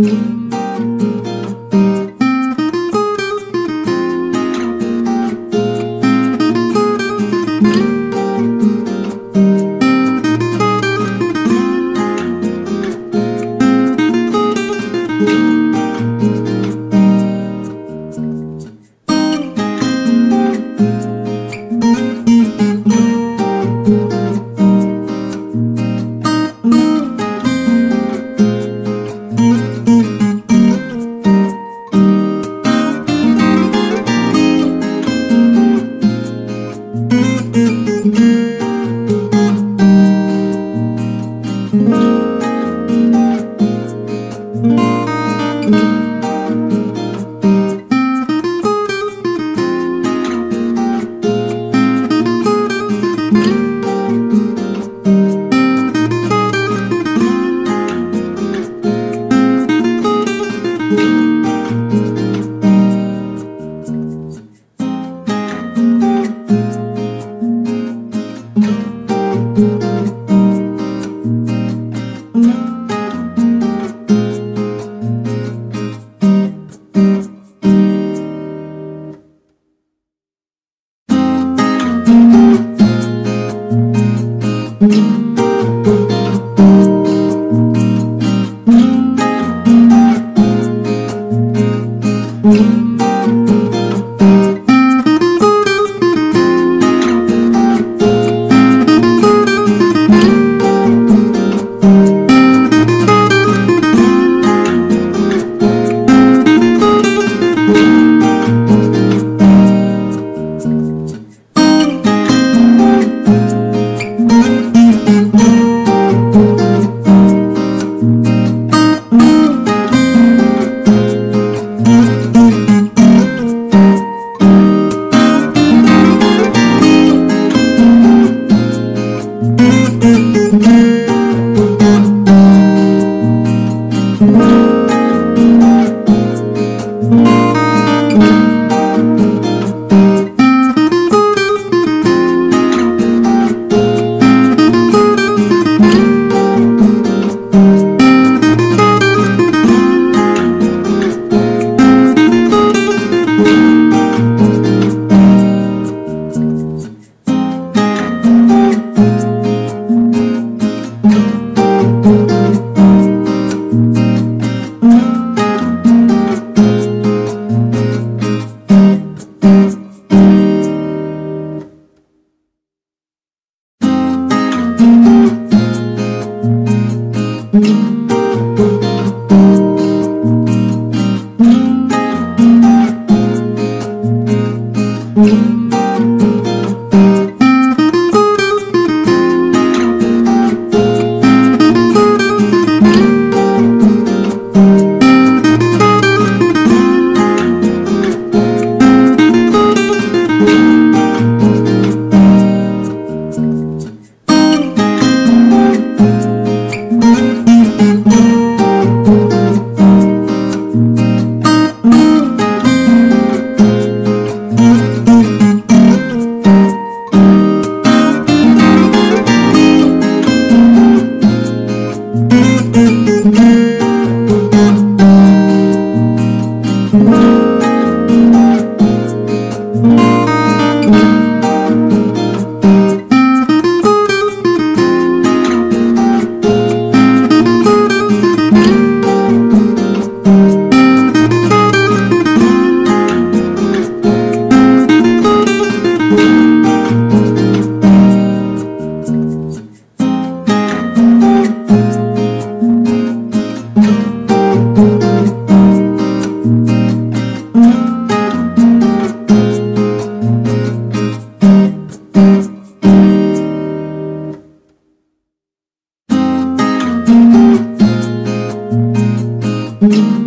Mm-hmm. Mm-hmm.